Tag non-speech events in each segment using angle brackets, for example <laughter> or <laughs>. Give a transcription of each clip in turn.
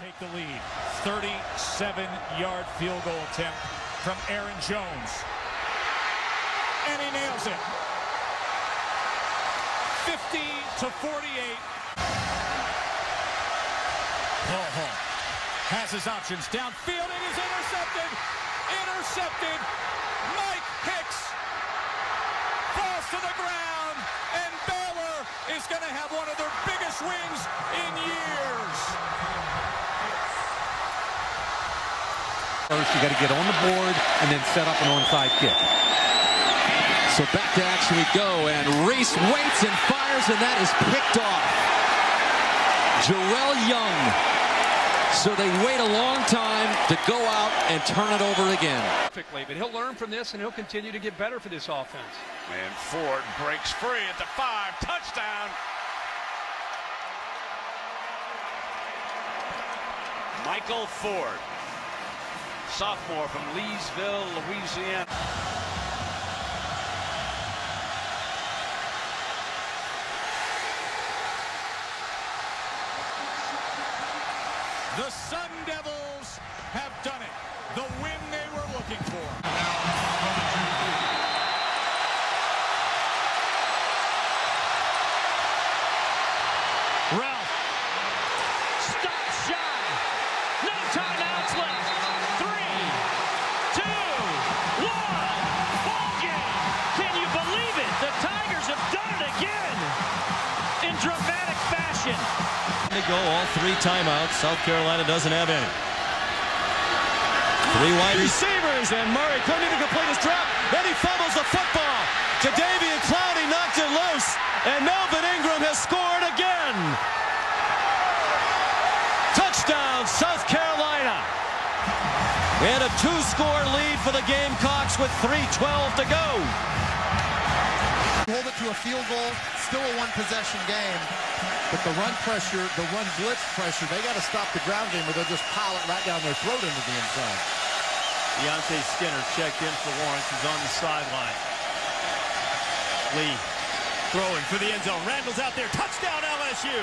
take the lead. 37-yard field goal attempt from Aaron Jones. And he nails it. 50 to 48. Pachall has his options downfield. It is intercepted. Intercepted. Mike Hicks falls to the ground. And Baylor is going to have one of their biggest wins in years. First, you got to get on the board and then set up an onside kick. So back to action we go, and Reese waits and fires, and that is picked off. Jarrell Young. So they wait a long time to go out and turn it over again. Perfectly, but he'll learn from this, and he'll continue to get better for this offense. And Ford breaks free at the five. Touchdown. Michael Ford, sophomore from Leesville, Louisiana. Carolina doesn't have any. Three wide receivers, and Murray couldn't even complete his drop. Then he fumbles the football. Jadeveon Clowney knocked it loose, and Melvin Ingram has scored again. Touchdown, South Carolina. And a two-score lead for the Gamecocks with 3.12 to go. hold it to a field goal, still a one-possession game. But the run pressure, the run blitz pressure, they got to stop the ground game or they'll just pile it right down their throat into the inside. Deontae Skinner checked in for Lawrence. He's on the sideline. Lee throwing for the end zone. Randle's out there. Touchdown LSU.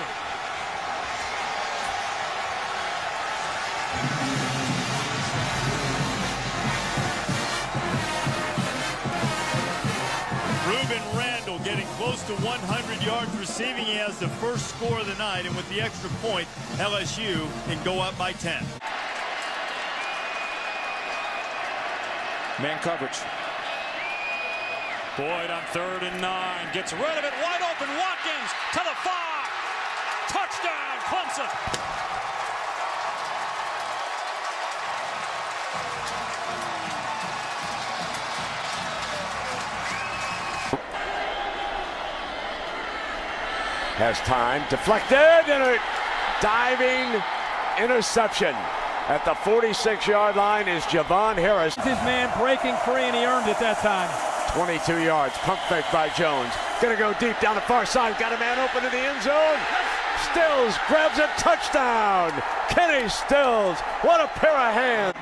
Rueben Randle getting close to 100 yards receiving. He has the first score of the night, and with the extra point, LSU can go up by 10. Man coverage. Boyd on third and nine. Gets rid of it. Wide open. Watkins to the five. Touchdown, Clemson. Has time. Deflected and a diving interception. At the 46-yard line is Javon Harris. His man breaking free, and he earned it that time. 22 yards. Pump fake by Jones. Gonna go deep down the far side. Got a man open in the end zone. Stills grabs a touchdown. Kenny Stills. What a pair of hands.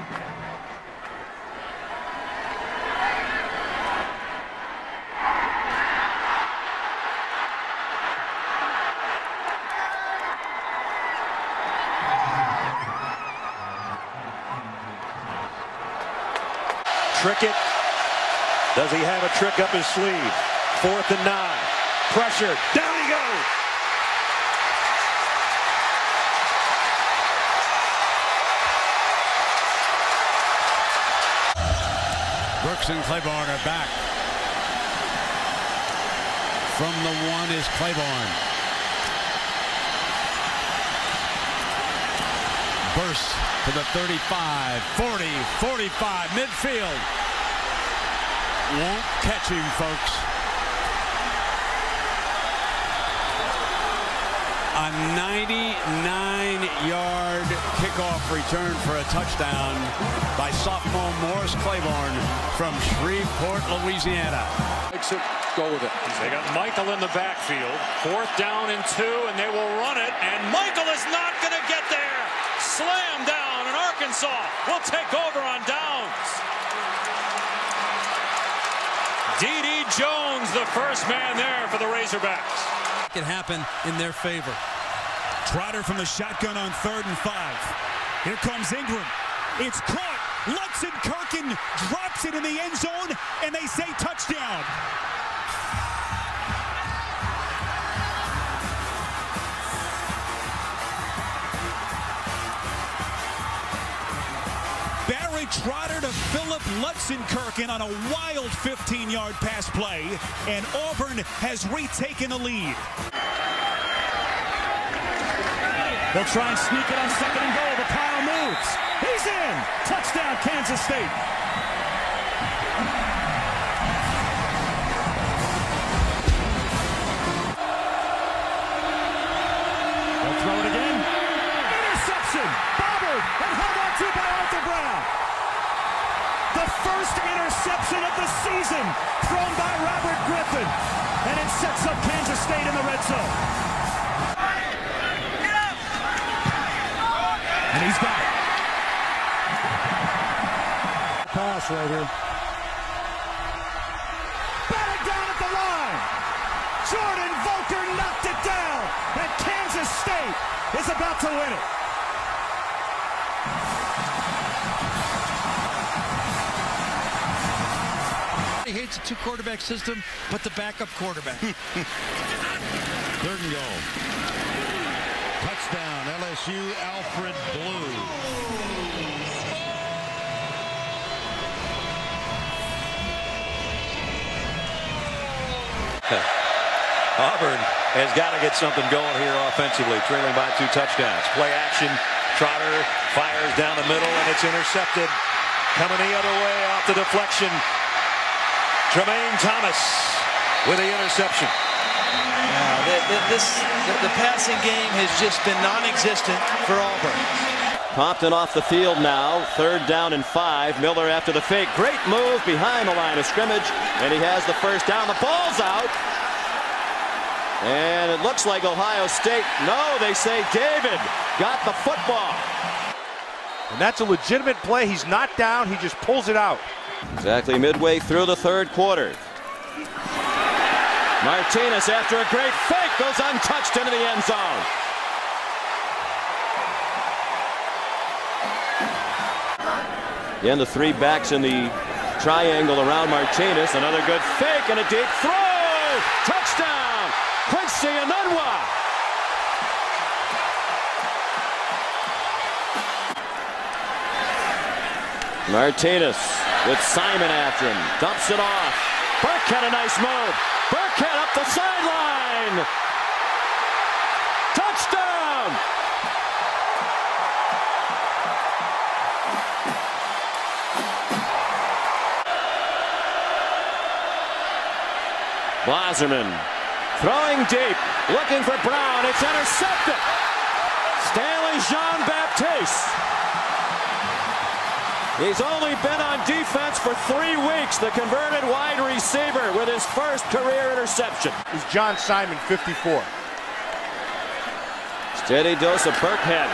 Trick it. Does he have a trick up his sleeve? Fourth and nine. Pressure. Down he goes. Brooks and Claiborne are back. From the one is Claiborne. Burst to the 35, 40, 45, midfield. Won't catch him, folks. A 99-yard kickoff return for a touchdown by sophomore Morris Claiborne from Shreveport, Louisiana. Go with it. They got Michael in the backfield. Fourth down and two, and they will run it. And Michael is not going to get there. Slam down, and Arkansas will take over on downs. D.D. Jones, the first man there for the Razorbacks. It happen in their favor. Trotter from the shotgun on third and five. Here comes Ingram. It's caught. Lutsen Kirkin drops it in the end zone, and they say touchdown. Trotter to Philip Lutzenkirchen on a wild 15-yard pass play, and Auburn has retaken the lead. They'll try and sneak it on second and goal. The pile moves. He's in. Touchdown, Kansas State. First interception of the season thrown by Robert Griffin. And it sets up Kansas State in the red zone. And he's got it. Pass right here. Batted down at the line. Jordan Voelker knocked it down. And Kansas State is about to win it. Hates a two quarterback system, but the backup quarterback. <laughs> Third and goal. Touchdown, LSU, Alfred Blue. <laughs> Auburn has got to get something going here offensively, trailing by two touchdowns. Play action. Trotter fires down the middle, and it's intercepted. Coming the other way off the deflection. Tremaine Thomas with the interception. Yeah, the, the, this, the, the passing game has just been non-existent for Auburn. Compton off the field now. Third down and five. Miller after the fake. Great move behind the line of scrimmage. And he has the first down. The ball's out. And it looks like Ohio State. No, they say David got the football. And that's a legitimate play. He's not down. He just pulls it out. Exactly midway through the third quarter. Martinez, after a great fake, goes untouched into the end zone. Again, the three backs in the triangle around Martinez. Another good fake and a deep throw. Touchdown, Quincy Enunwa. Martinez with Simon after him. Dumps it off. Burkhead a nice move. Burkhead up the sideline. Touchdown! Blazerman throwing deep, looking for Brown. It's intercepted. Stanley Jean Baptiste. He's only been on defense for three weeks, the converted wide receiver with his first career interception. Is John Simon 54. Steady dose of Burkhead.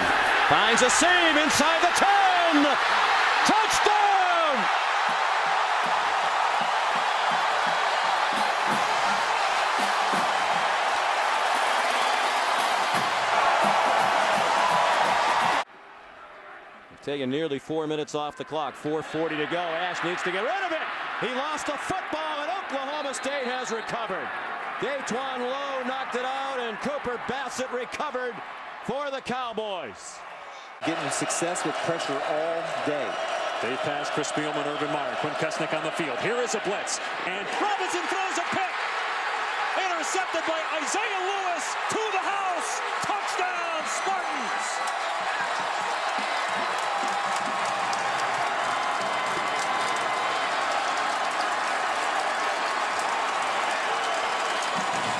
Finds a seam inside the 10. Taking nearly four minutes off the clock. 4.40 to go. Ash needs to get rid of it. He lost a football, and Oklahoma State has recovered. Daytawion Lowe knocked it out, and Cooper Bassett recovered for the Cowboys. Getting success with pressure all day. They pass Chris Spielman, Urban Meyer, Quint Kessenich on the field. Here is a blitz, and Robinson throws a pick. Intercepted by Isaiah Lewis to the house. Touchdown, Spartans.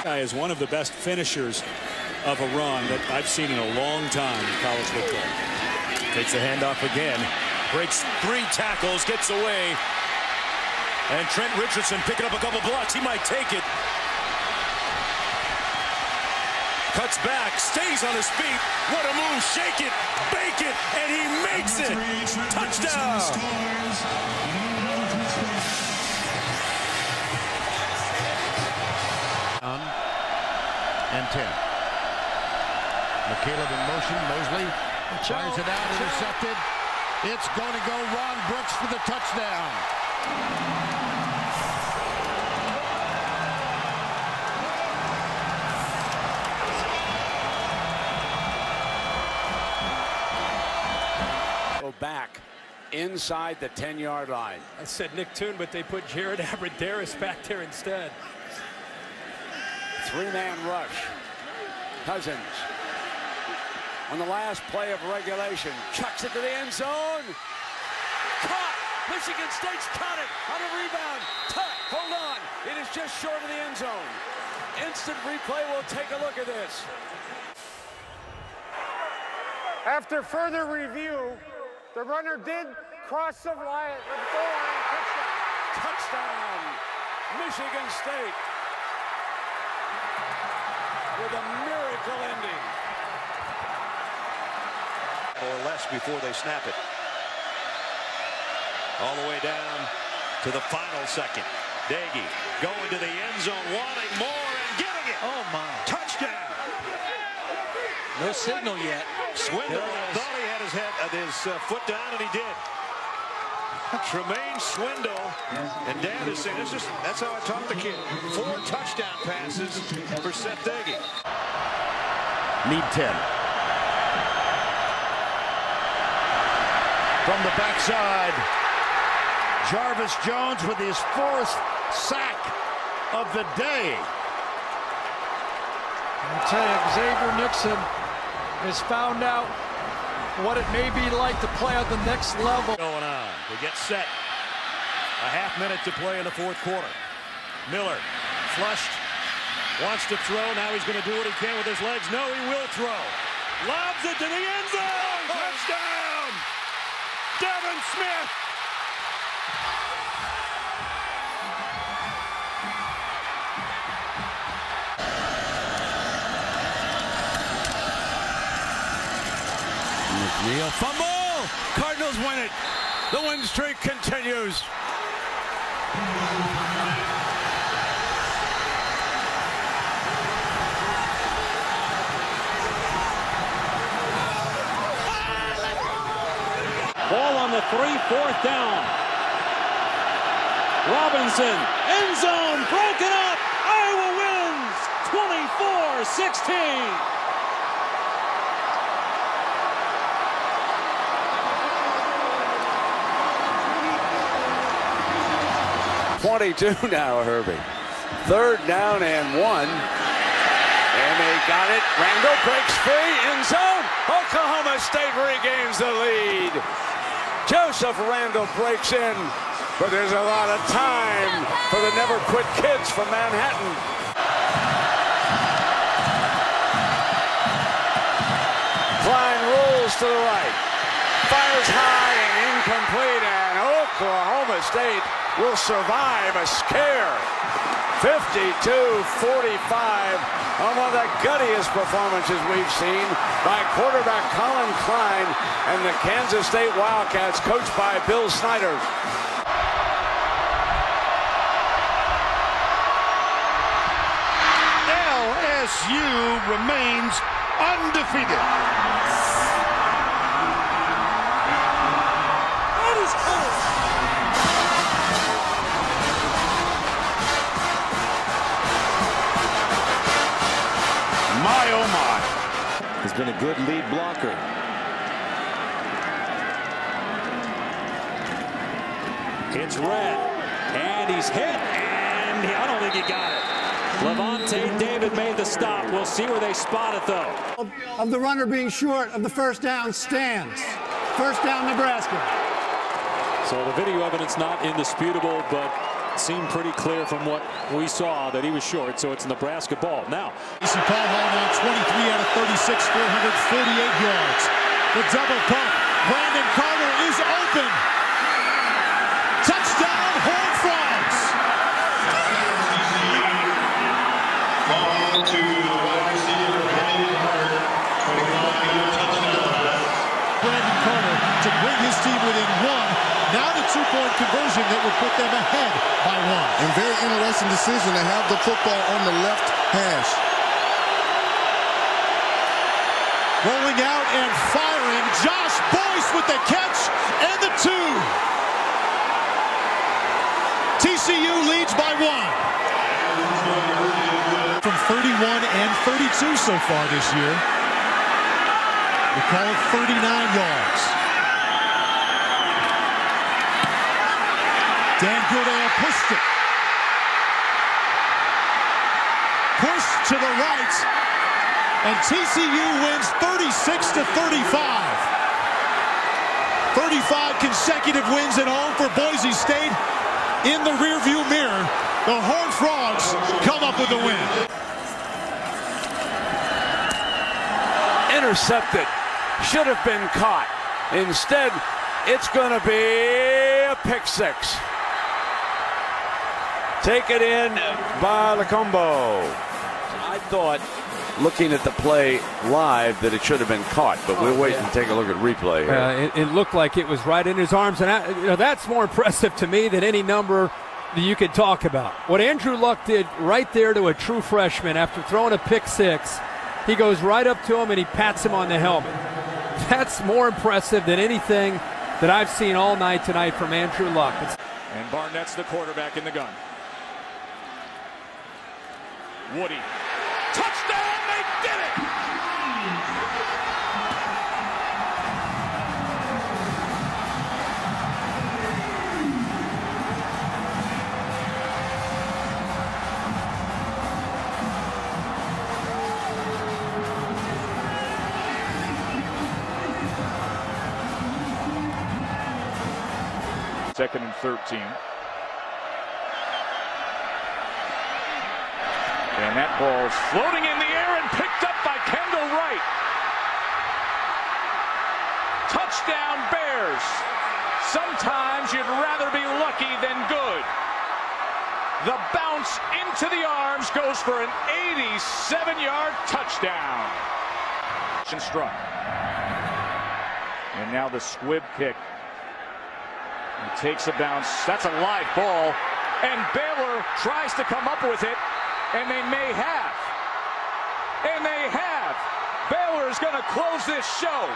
Guy is one of the best finishers of a run that I've seen in a long time in college football. Takes the handoff again. Breaks three tackles, gets away. And Trent Richardson picking up a couple blocks. He might take it. Cuts back, stays on his feet. What a move. Shake it, bake it, and he makes it. Touchdown. 10. McCaleb in motion. Mosley fires it out, intercepted. It's going to go Ron Brooks for the touchdown. Go back inside the 10-yard line. I said Nick Toon, but they put Jared <laughs> Abbrederis back there instead. Three-man rush. Cousins on the last play of regulation. Chucks it to the end zone. Caught. Michigan State's caught it on a rebound. Tuck. Hold on. It is just short of the end zone. Instant replay. We'll take a look at this. After further review, the runner did cross the line, the goal line. Touchdown. Touchdown. Michigan State with a miracle ending. Or less before they snap it. All the way down to the final second. Doege going to the end zone, wanting more and getting it. Oh, my. Touchdown. No signal yet. Swindall thought he had his head, uh, his uh, foot down, and he did. Tramain Swindall and Dan is saying this is that's how I taught the kid. Four touchdown passes for Seth Doege. Need 10. From the backside, Jarvis Jones with his fourth sack of the day. I tell you, Xavier Nixon has found out what it may be like to play at the next level. Going on. They get set. A half minute to play in the fourth quarter. Miller flushed. Wants to throw. Now he's going to do what he can with his legs. No, he will throw. Lobs it to the end zone. Oh. Touchdown. Devin Smith. McNeil fumble. Cardinals win it. The win streak continues. Ball on the three, fourth down. Robinson, end zone, broken up. Iowa wins 24 16. 22 now, Herbie. Third down and one. And they got it. Randle breaks free in zone. Oklahoma State regains the lead. Joseph Randle breaks in, but there's a lot of time for the never quit kids from Manhattan. Klein rolls to the right, fires high and incomplete. Oklahoma State will survive a scare. 52-45 on one of the guttiest performances we've seen by quarterback Collin Klein and the Kansas State Wildcats coached by Bill Snyder. LSU remains undefeated. He's been a good lead blocker. It's red, and he's hit, and I don't think he got it. Lavonte David made the stop. We'll see where they spot it, though. Of the runner being short of the first down stands. First down, Nebraska. So the video evidence not indisputable, but seemed pretty clear from what we saw that he was short. So it's Nebraska ball. Now, Casey Pachall now 23 out of 36, 448 yards. The double pump. Brandon Carter is open. decision that would put them ahead by one. And very interesting decision to have the football on the left hash. Rolling out and firing. Josh Boyce with the catch and the two. TCU leads by one. From 31 and 32 so far this year. We call it 39 yards. Goodale pushed it. Pushed to the right. And TCU wins 36 to 35. 35 consecutive wins at home for Boise State. In the rearview mirror, the Horned Frogs come up with the win. Intercepted. Should have been caught. Instead, it's going to be a pick six. Take it in by Lacombo. I thought, looking at the play live, that it should have been caught, but we'll wait and take a look at replay here. Uh, it, it looked like it was right in his arms, and I, you know, that's more impressive to me than any number that you could talk about. What Andrew Luck did right there to a true freshman after throwing a pick six, he goes right up to him and he pats him on the helmet. <laughs> That's more impressive than anything that I've seen all night tonight from Andrew Luck. It's And Barnett's the quarterback in the gun. Woody. Touchdown, they did it! Second and 13. And that ball's floating in the air and picked up by Kendall Wright. Touchdown Bears. Sometimes you'd rather be lucky than good. The bounce into the arms goes for an 87-yard touchdown. Struck. And now the squib kick. He takes a bounce. That's a live ball. And Baylor tries to come up with it. And they may have. And they have. Baylor is going to close this show.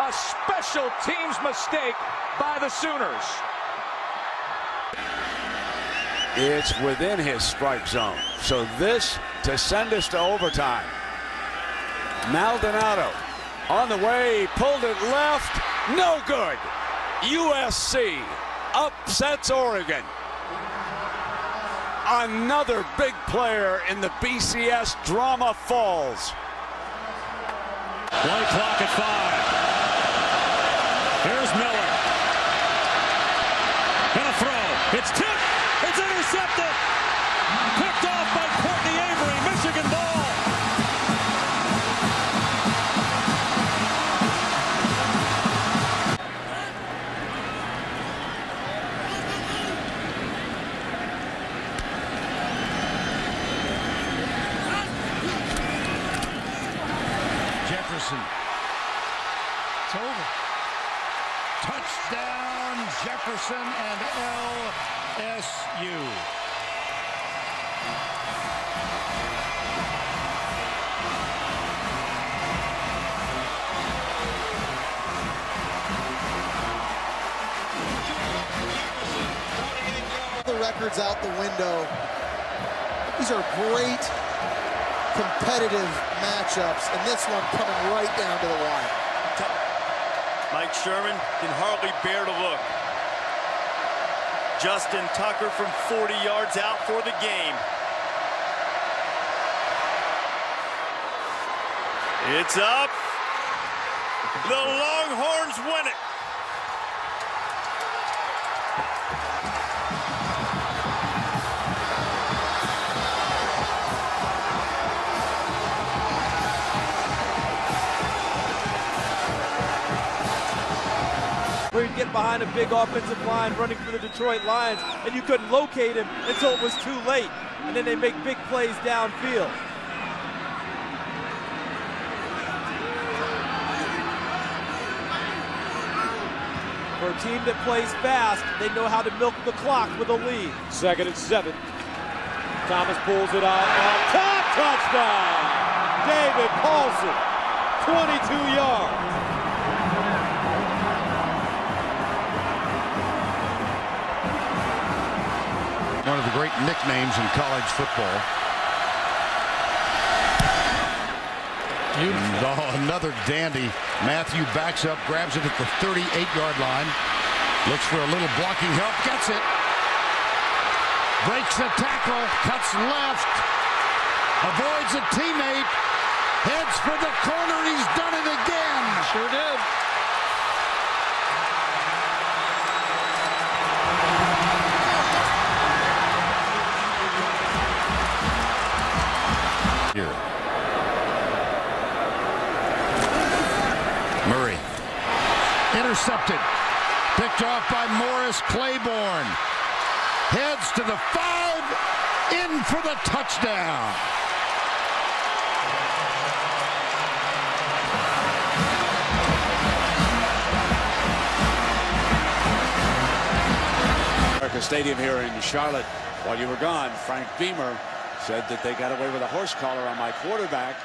A special teams mistake by the Sooners. It's within his strike zone. So this to send us to overtime. Maldonado on the way, pulled it left, no good. USC upsets Oregon. Another big player in the BCS drama falls. Play clock at five. Here's Miller. Gonna throw. It's tipped. It's intercepted. Picked off by Over. Touchdown, Jefferson and LSU. The records out the window. These are great competitive matchups, and this one coming right down to the wire. Mike Sherman can hardly bear to look. Justin Tucker from 40 yards out for the game. It's up. The Longhorns win it. Get behind a big offensive line running for the Detroit Lions, and you couldn't locate him until it was too late. And then they make big plays downfield. For a team that plays fast, they know how to milk the clock with a lead. Second and seven. Thomas pulls it out on top. Touchdown! David Paulson, 22 yards. Of the great nicknames in college football. And, oh, another dandy. Matthew backs up, grabs it at the 38-yard line. Looks for a little blocking help, gets it. Breaks the tackle, cuts left. Avoids a teammate. Heads for the corner. He's done to the five. In for the touchdown. America Stadium here in Charlotte. While you were gone, Frank Beamer said that they got away with a horse collar on my quarterback.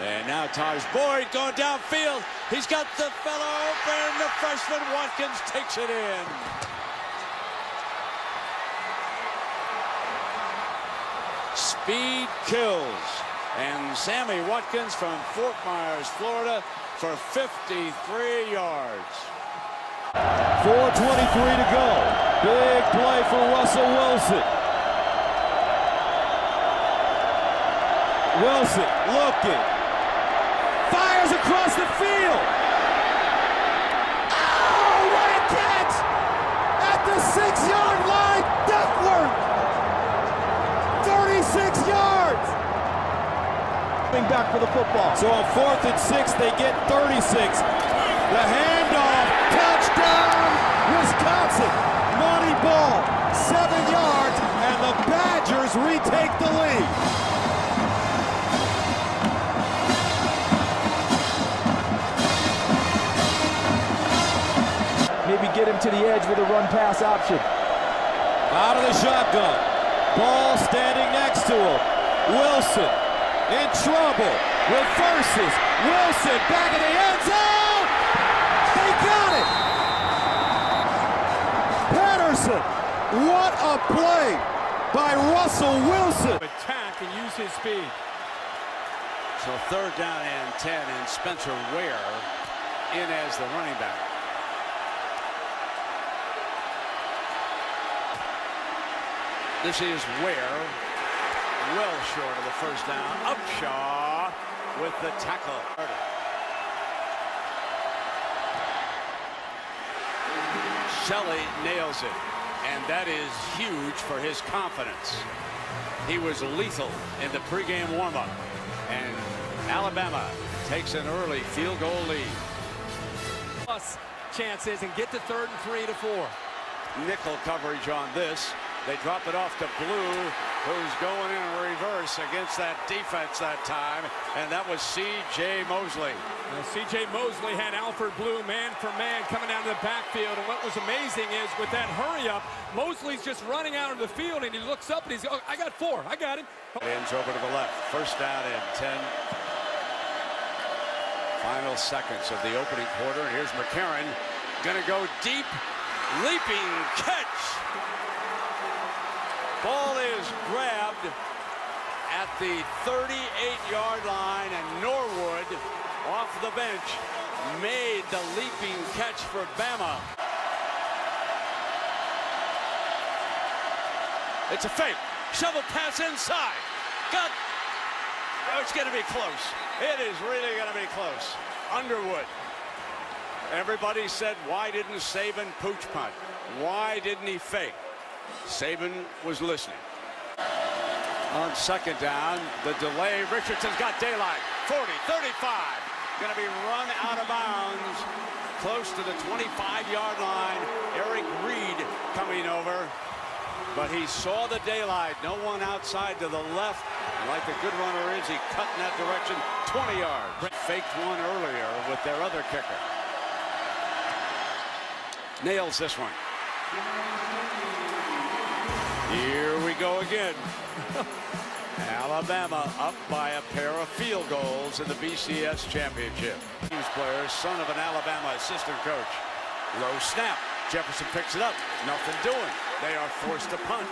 And now Tajh Boyd going downfield. He's got the fellow open. The freshman Watkins takes it in. Speed kills. And Sammy Watkins from Fort Myers, Florida for 53 yards. 4.23 to go. Big play for Russell Wilson. Wilson looking. Fires across the field. Coming back for the football. So on fourth and six, they get 36. The handoff, touchdown, Wisconsin. Money ball, seven yards, and the Badgers retake the lead. Maybe get him to the edge with a run pass option. Out of the shotgun. Ball standing next to him. Wilson in trouble with versus. Wilson back in the end zone. They got it. Patterson. What a play by Russell Wilson. Attack and use his speed. So third down and 10, and Spencer Ware in as the running back. This is Ware, well short of the first down. Upshaw with the tackle. Shelley nails it, and that is huge for his confidence. He was lethal in the pregame warm-up, and Alabama takes an early field goal lead. Plus chances and get to third and three to four. Nickel coverage on this. They drop it off to Blue, who's going in reverse against that defense that time, and that was C.J. Mosley. C.J. Mosley had Alfred Blue man for man coming out of the backfield, and what was amazing is with that hurry up, Mosley's just running out of the field, and he looks up and he's, oh, I got four, I got him. Ends over to the left. First down and 10. Final seconds of the opening quarter, and here's McCarron. Gonna go deep, leaping catch. Ball is grabbed at the 38-yard line, and Norwood off the bench made the leaping catch for Bama. It's a fake. Shovel pass inside. Got. Oh, it's going to be close. It is really going to be close. Underwood. Everybody said, why didn't Saban pooch punt? Why didn't he fake? Saban was listening. On second down, the delay. Richardson's got daylight. 40, 35. Going to be run out of bounds. Close to the 25-yard line. Eric Reid coming over. But he saw the daylight. No one outside to the left. Like the good runner is, he cut in that direction 20 yards. Faked one earlier with their other kicker. Nails this one. Here we go again. Alabama up by a pair of field goals in the BCS championship. Teams player, son of an Alabama assistant coach. Low snap. Jefferson picks it up. Nothing doing. They are forced to punt.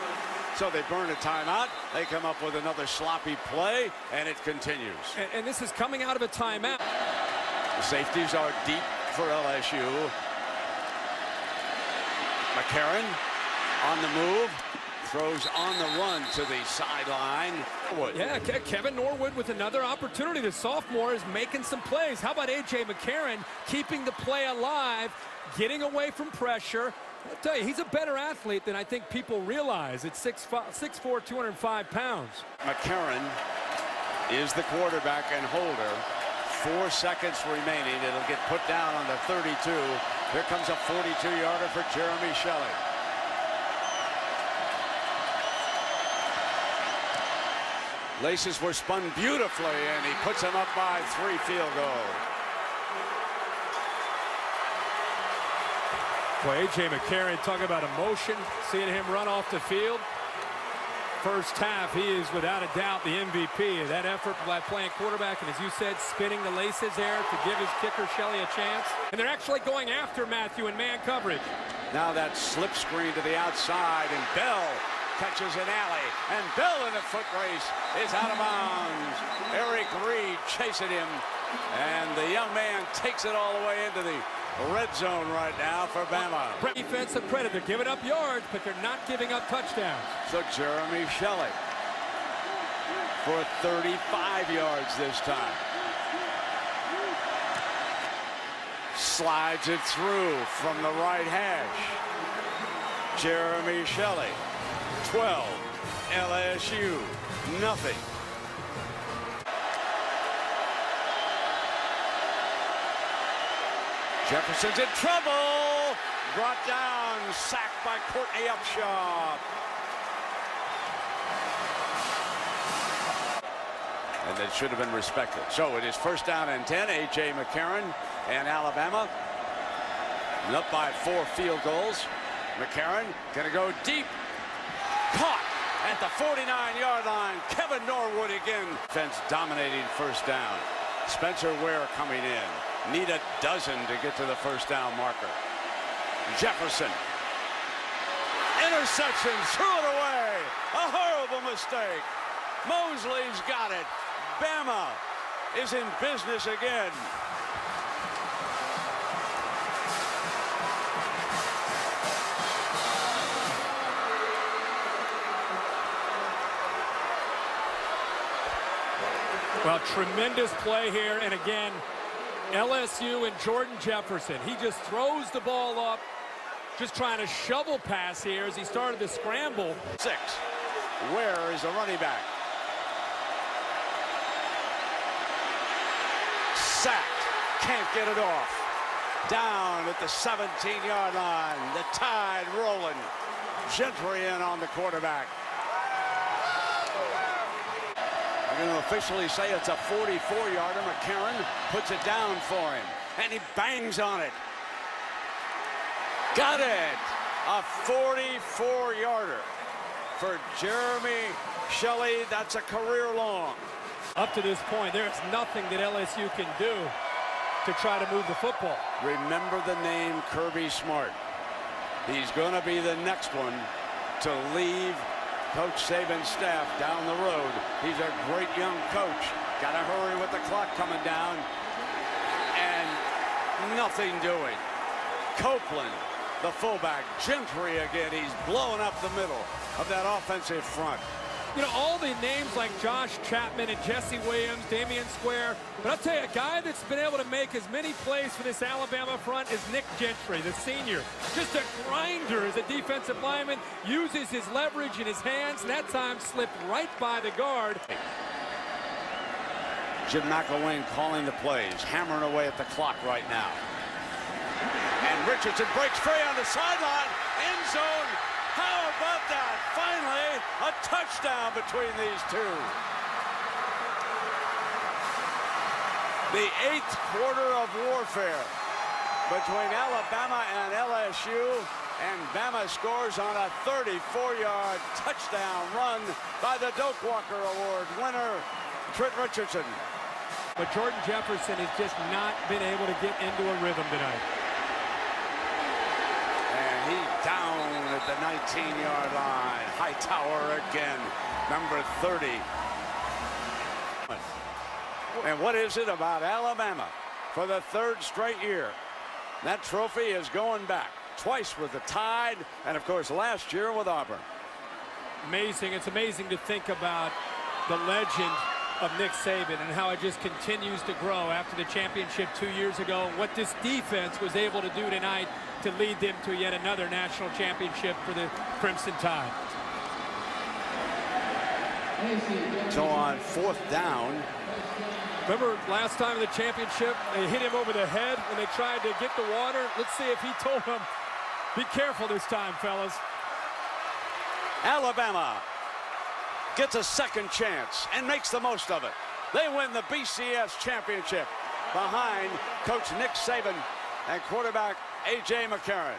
So they burn a timeout. They come up with another sloppy play, and it continues. And, and this is coming out of a timeout. The safeties are deep for LSU. McCarron on the move. Throws on the run to the sideline. Yeah, Kevin Norwood with another opportunity. The sophomore is making some plays. How about A.J. McCarron keeping the play alive, getting away from pressure? I'll tell you, he's a better athlete than I think people realize. It's 6'4", 205 pounds. McCarron is the quarterback and holder. Four seconds remaining. It'll get put down on the 32. Here comes a 42-yarder for Jeremy Shelley. Laces were spun beautifully, and he puts them up by three field goals. Boy, A.J. McCarron, talking about emotion, seeing him run off the field. First half, he is without a doubt the MVP. That effort by playing quarterback, and as you said, spinning the laces there to give his kicker Shelley a chance. And they're actually going after Matthew in man coverage. Now that slip screen to the outside, and Bell catches an alley. And Bell in a foot race is out of bounds. Eric Reid chasing him. And the young man takes it all the way into the red zone right now for Bama. Defensive credit. They're giving up yards, but they're not giving up touchdowns. So Jeremy Shelley for 35 yards this time. Slides it through from the right hash. Jeremy Shelley 12. LSU, nothing. Jefferson's in trouble. Brought down, sacked by Courtney Upshaw. And that should have been respected. So it is first down and 10. A.J. McCarron and Alabama. Up by four field goals. McCarron going to go deep Caught at the 49-yard line. Kevin Norwood again. Defense dominating first down. Spencer Ware coming in. Need a dozen to get to the first down marker. Jefferson. Interception. Threw it away. A horrible mistake. Mosley's got it. Bama is in business again. Well, tremendous play here. And again, LSU and Jordan Jefferson. He just throws the ball up, just trying to shovel pass here as he started the scramble. Six. Where is the running back? Sacked. Can't get it off. Down at the 17-yard line. The tide rolling. Gentry in on the quarterback. We're going to officially say it's a 44-yarder. McCarron puts it down for him, and he bangs on it. Got it! A 44-yarder for Jeremy Shelley. That's a career long. Up to this point, there's nothing that LSU can do to try to move the football. Remember the name Kirby Smart. He's going to be the next one to leave Coach Saban's staff down the road. He's a great young coach. Got to hurry with the clock coming down. And nothing doing. Copeland, the fullback. Gentry again. He's blowing up the middle of that offensive front. You know, all the names like Josh Chapman and Jesse Williams, Damion Square. But I'll tell you, a guy that's been able to make as many plays for this Alabama front is Nick Gentry, the senior. Just a grinder as a defensive lineman, uses his leverage in his hands, and that time slipped right by the guard. Jim McElwain calling the plays, hammering away at the clock right now. And Richardson breaks free on the sideline, end zone. How about that? Finally, a touchdown between these two. The eighth quarter of warfare between Alabama and LSU. And Bama scores on a 34-yard touchdown run by the Doak Walker Award winner, Trent Richardson. But Jordan Jefferson has just not been able to get into a rhythm tonight. And he down at the 19-yard line. Hightower again, number 30. And what is it about Alabama for the third straight year? That trophy is going back twice with the Tide, and of course last year with Auburn. Amazing. It's amazing to think about the legend of Nick Saban and how it just continues to grow after the championship two years ago. What this defense was able to do tonight to lead them to yet another national championship for the Crimson Tide. So on fourth down. Remember last time in the championship, they hit him over the head when they tried to get the water? Let's see if he told them, be careful this time, fellas. Alabama gets a second chance and makes the most of it. They win the BCS championship behind Coach Nick Saban and quarterback A.J. McCarron.